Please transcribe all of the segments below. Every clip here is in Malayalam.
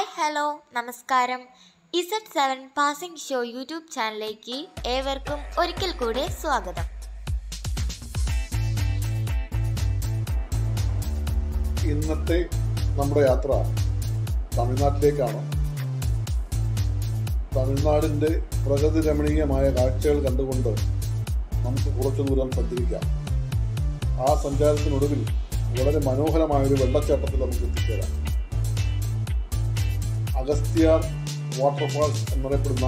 ഹായ് ഹലോ നമസ്കാരം. Z seven passing show YouTube ചാനലിലേക്ക് ഏവർക്കും ഒരിക്കൽ കൂടെ സ്വാഗതം. ഇന്നത്തെ നമ്മുടെ യാത്ര തമിഴ്നാട്ടിലേക്കാണ്. തമിഴ്നാടിന്റെ പ്രകൃതി രമണീയമായ കാഴ്ചകൾ കണ്ടുകൊണ്ട് നമുക്ക് കുറച്ചു ദൂരം സഞ്ചരിക്കാം. ആ സഞ്ചാരത്തിനൊടുവിൽ വളരെ മനോഹരമായ ഒരു വെള്ളച്ചാട്ടത്തിൽ നമുക്ക് എത്തിച്ചേരാം. അഗസ്ത്യാർ വാട്ടർഫാൾസ് എന്നറിയപ്പെടുന്ന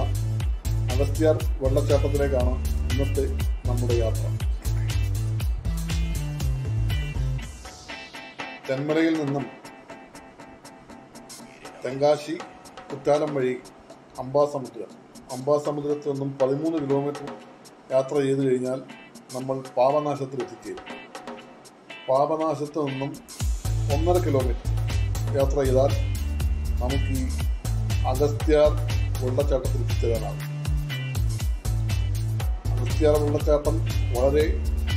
അഗസ്ത്യാർ വെള്ളച്ചാട്ടത്തിലേക്കാണ് ഇന്നത്തെ നമ്മുടെ യാത്ര. തെന്മലയിൽ നിന്നും തെങ്കാശി കുറ്റാലം വഴി അംബാസമുദ്രം അംബാസമുദ്രത്തിൽ നിന്നും പതിമൂന്ന് കിലോമീറ്റർ യാത്ര ചെയ്തു കഴിഞ്ഞാൽ നമ്മൾ പാപനാശത്തിൽ എത്തിച്ചേരും. പാപനാശത്ത് നിന്നും ഒന്നര കിലോമീറ്റർ യാത്ര ചെയ്താൽ നമുക്ക് ഈ അഗസ്ത്യാർ വെള്ളച്ചാട്ടത്തിൽ എത്തിച്ചേരാനാകും അഗസ്ത്യാർ വെള്ളച്ചാട്ടം വളരെ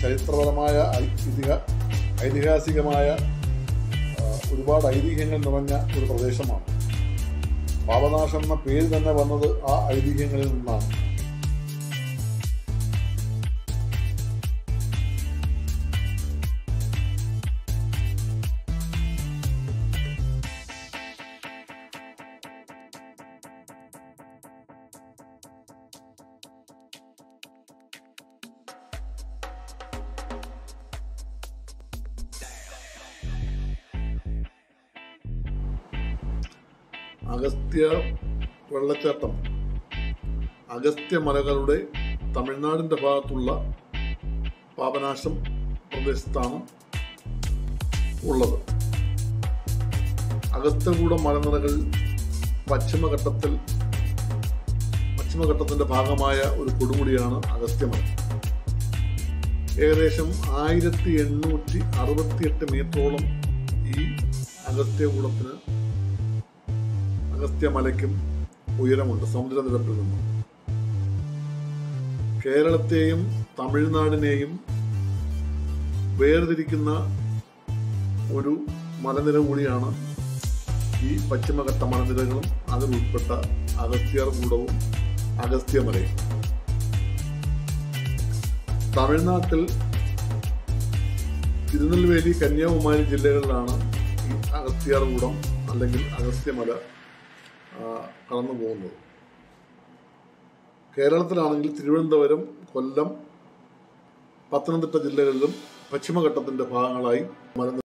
ചരിത്രപരമായ ഐതിഹ്യ ഐതിഹാസികമായ ഒരുപാട് ഐതിഹ്യങ്ങൾ നിറഞ്ഞ ഒരു പ്രദേശമാണ്. പാപനാശം എന്ന പേര് തന്നെ വന്നത് ആ ഐതിഹ്യങ്ങളിൽ നിന്നാണ്. അഗസ്ത്യ തമിഴ്നാടിന്റെ തമിഴ്നാടിന്റെ ഭാഗത്തുള്ള പാപനാശം പ്രദേശത്താണ് ഉള്ളത്. അഗസ്ത്യകൂടം മലനിരകൾ പശ്ചിമഘട്ടത്തിൽ പശ്ചിമഘട്ടത്തിന്റെ ഭാഗമായ ഒരു കൊടുമുടിയാണ് അഗസ്ത്യമല. ഏകദേശം ആയിരത്തി എണ്ണൂറ്റി അറുപത്തിയെട്ട് മീറ്ററോളം ഈ അഗസ്ത്യകൂടത്തിന് അഗസ്ത്യമലയ്ക്കും ഉയരമുണ്ട് സമുദ്രനിരപ്പിൽ നിന്നും. കേരളത്തെയും തമിഴ്നാടിനെയും വേർതിരിക്കുന്ന ഒരു മലനിര കൂടിയാണ് ഈ പശ്ചിമഘട്ട മലനിരകളും അതിൽ ഉൾപ്പെട്ട കൂടവും അഗസ്ത്യമലയും തമിഴ്നാട്ടിൽ തിരുനെൽവേലി കന്യാകുമാരി ജില്ലകളിലാണ് ഈ അഗസ്ത്യാർകൂടം അല്ലെങ്കിൽ അഗസ്ത്യമല കടന്നു പോകുന്നത് കേരളത്തിലാണെങ്കിൽ തിരുവനന്തപുരം കൊല്ലം പത്തനംതിട്ട ജില്ലകളിലും പശ്ചിമഘട്ടത്തിന്റെ ഭാഗങ്ങളായി മലനിര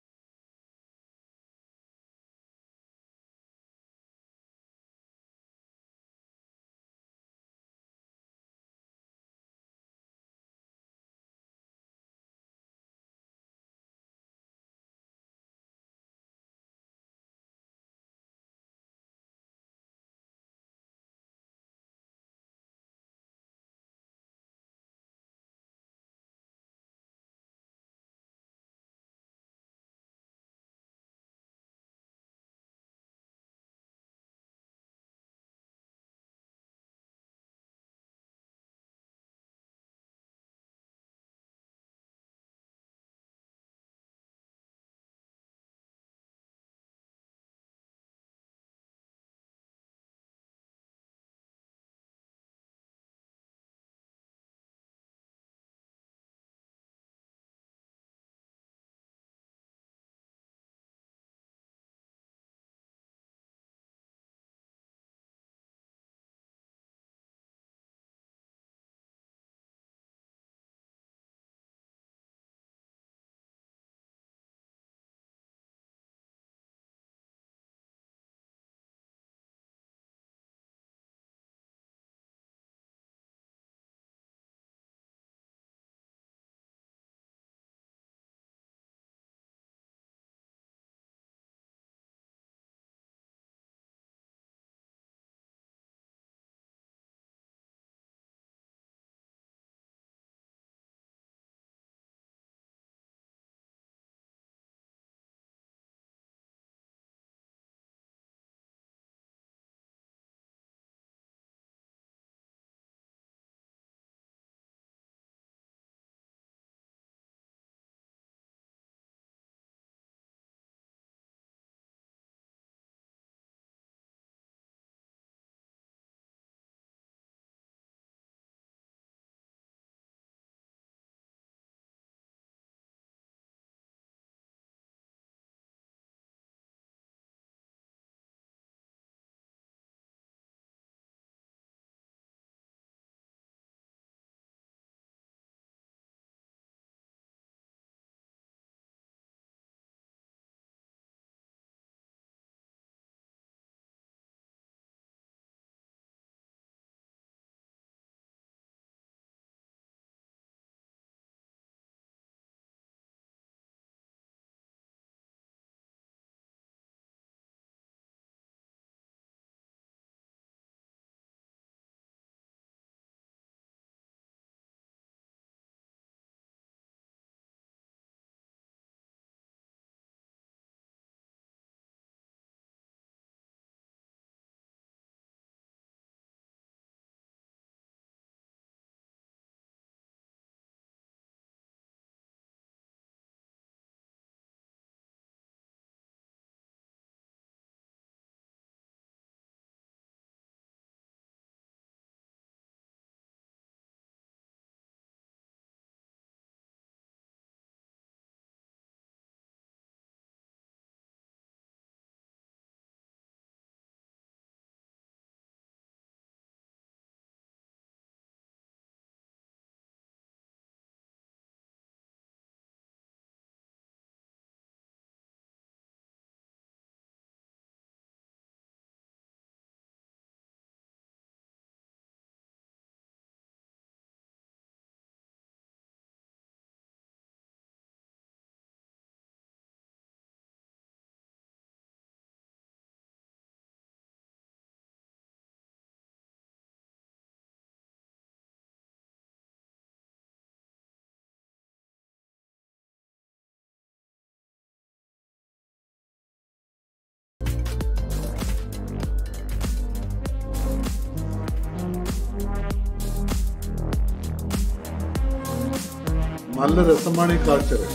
നല്ല രസമാണ് ഈ കാഴ്ചകൾ.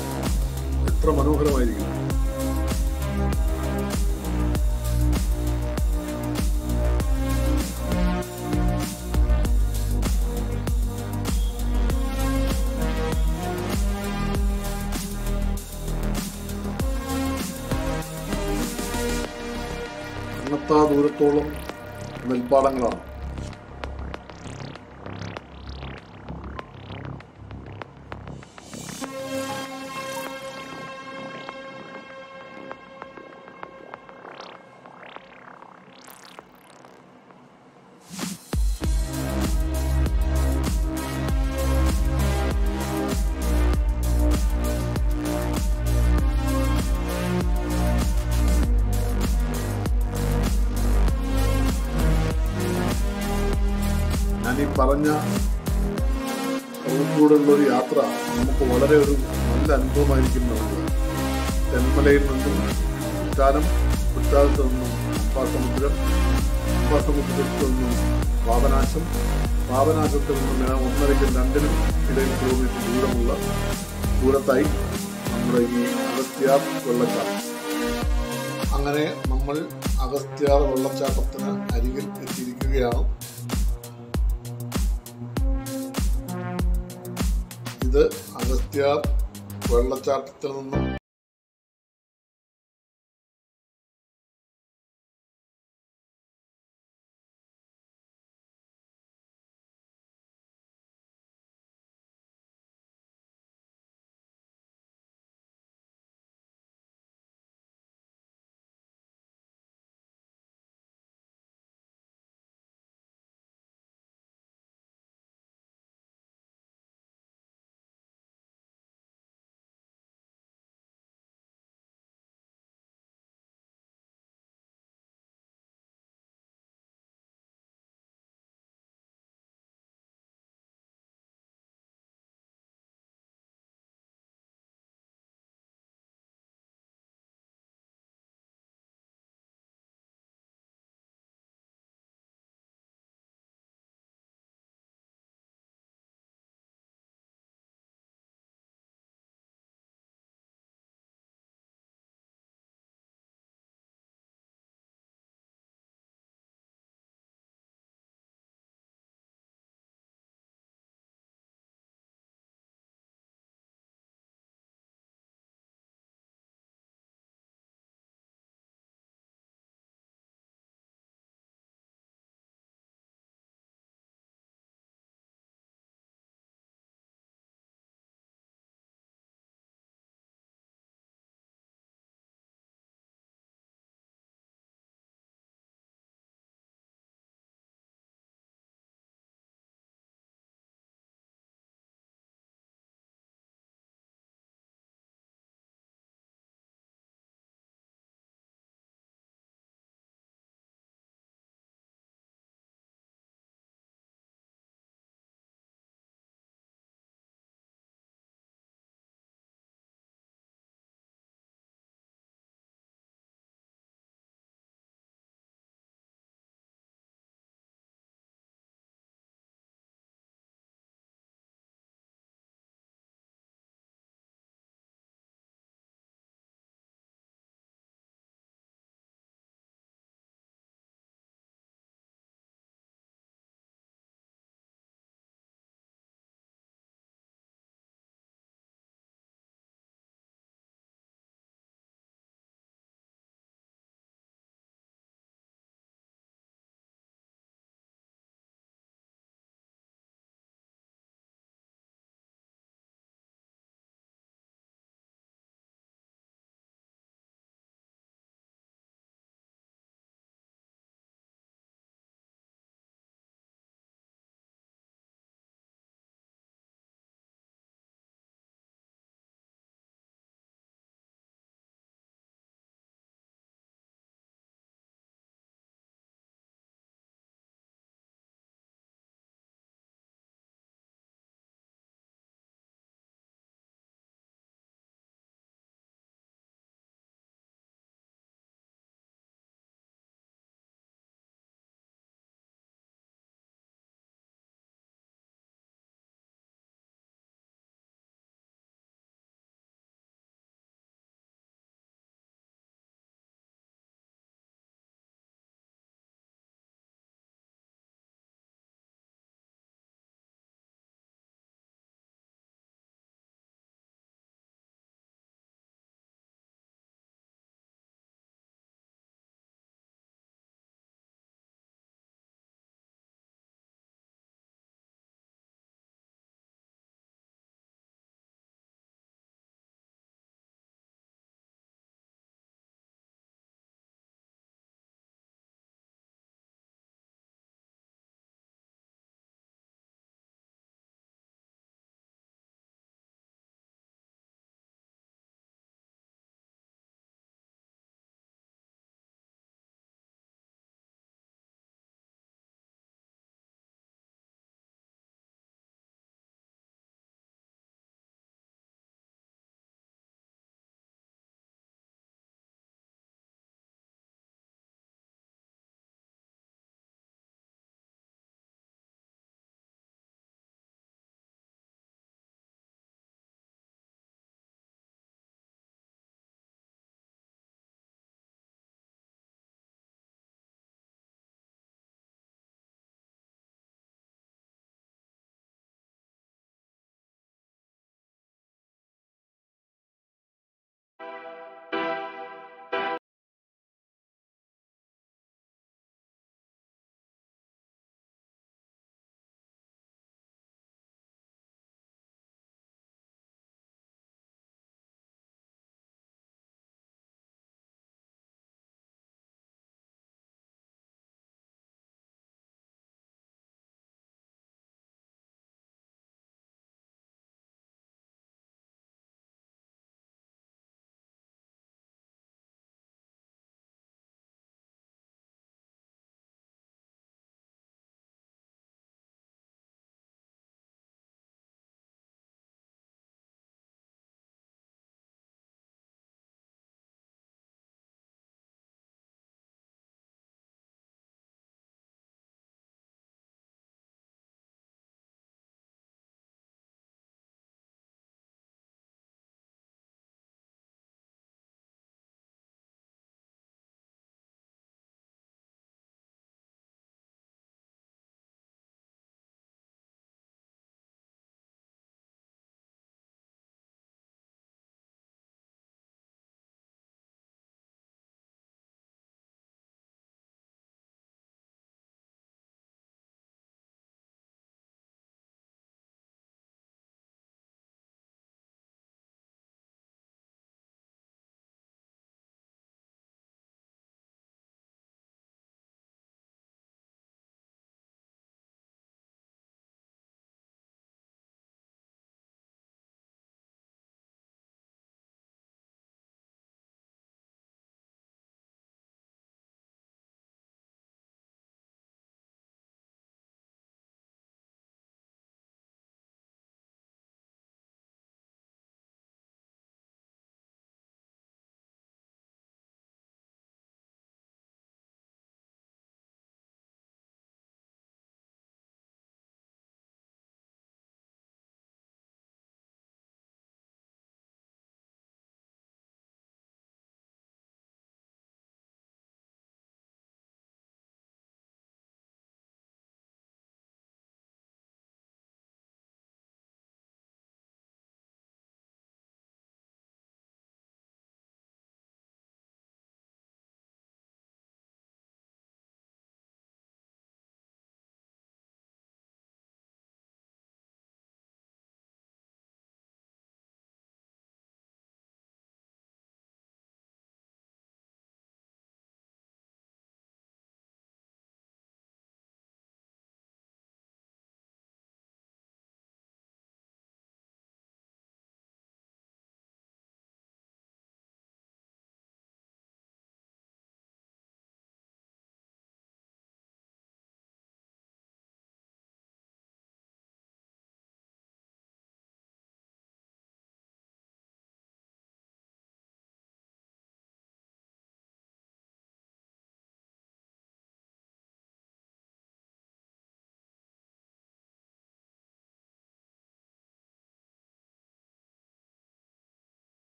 എത്ര മനോഹരമായിരിക്കും ദൂരത്തോളം നെൽപ്പാടങ്ങളാണ്. കുറ്റാലത്ത് പാസമുദ്രം പാസമുദ്രത്തിൽ നിന്നും പാപനാശം പാപനാശത്തിൽ നിന്നും ഞാൻ ഒന്നരയ്ക്കും രണ്ടിനും ഇടയിൽ കിലോമീറ്റർ ദൂരമുള്ള ദൂരത്തായി നമ്മുടെ ഈ അഗസ്ത്യാർ വെള്ളച്ചാട്ടം. അങ്ങനെ നമ്മൾ അഗസ്ത്യാർ വെള്ളച്ചാട്ടത്തിന് അരികിൽ എത്തിയിരിക്കുകയാണ്. ഇത് അഗസ്ത്യാർ വെള്ളച്ചാട്ടത്തിൽ നിന്നും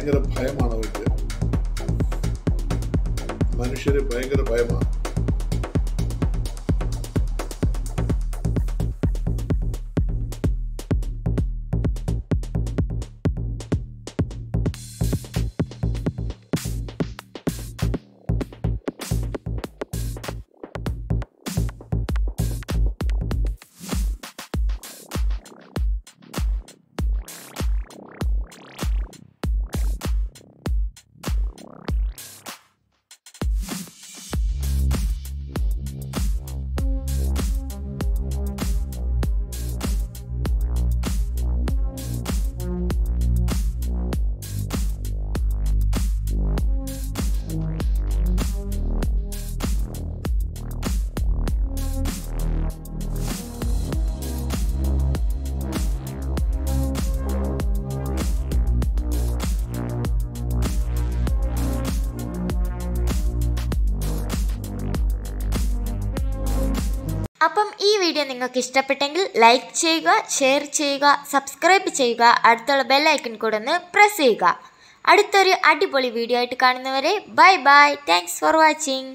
ഭയങ്കര ഭയമാണ് അവർക്ക്. മനുഷ്യർ ഭയങ്കര ഭയമാണ്. വീഡിയോ നിങ്ങൾക്ക് ഇഷ്ടപ്പെട്ടെങ്കിൽ ലൈക്ക് ചെയ്യുക ഷെയർ ചെയ്യുക സബ്സ്ക്രൈബ് ചെയ്യുക അടുത്തുള്ള ബെല്ലൈക്കൺ കൂടെ ഒന്ന് പ്രസ് ചെയ്യുക. അടുത്തൊരു അടിപൊളി വീഡിയോ ആയിട്ട് കാണുന്നവരെ bye bye thanks for watching